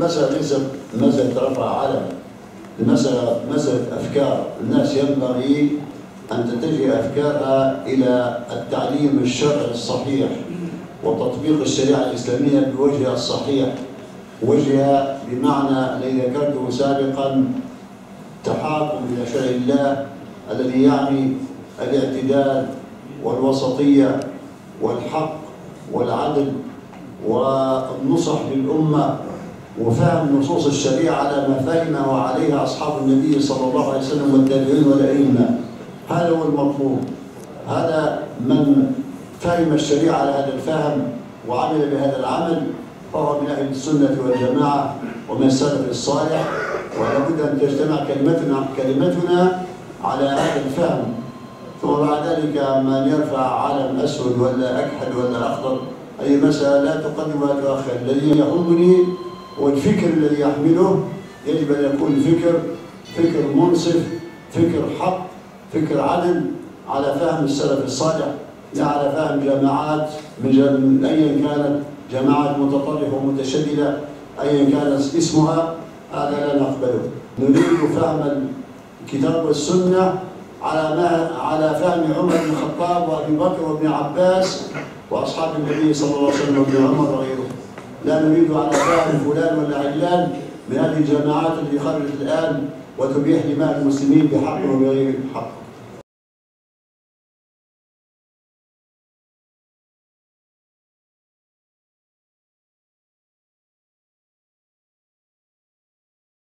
المسألة ليست مسألة رفع علم المسألة مسألة أفكار. الناس ينبغي أن تتجه أفكارها إلى التعليم الشرعي الصحيح وتطبيق الشريعة الإسلامية بوجهها الصحيح وجهها بمعنى الذي ذكرته سابقا تحاكم إلى شرع الله الذي يعني الاعتدال والوسطية والحق والعدل والنصح للأمة. وفهم نصوص الشريعة على ما فهمه عليها أصحاب النبي صلى الله عليه وسلم والتابعين والأئمة. هذا هو المطلوب. هذا من فهم الشريعة على هذا الفهم وعمل بهذا العمل فهو من أهل السنة والجماعة ومن السلف الصالح ولا بد أن تجتمع كلمتنا كلمتنا على هذا الفهم. ثم بعد ذلك من يرفع علم أسود ولا أكحل ولا أخضر أي مسألة لا تقدم ولا تؤخر الذي يهمني هو الفكر الذي يحمله يجب أن يكون فكر فكر منصف فكر حق فكر عدل على فهم السلف الصالح لا على فهم جماعات من أيا كانت جماعات متطرفة ومتشددة أيا كان اسمها هذا لا نقبله. نريد فهم الكتاب والسنة على ما على فهم عمر بن الخطاب وأبي بكر وابن عباس وأصحاب النبي صلى الله عليه وسلم وابن عمر وغيره لا نريد على فهم فلان ولا علان من هذه الجماعات اللي خرجت الآن وتبيح دماء المسلمين بحق وبغير حق.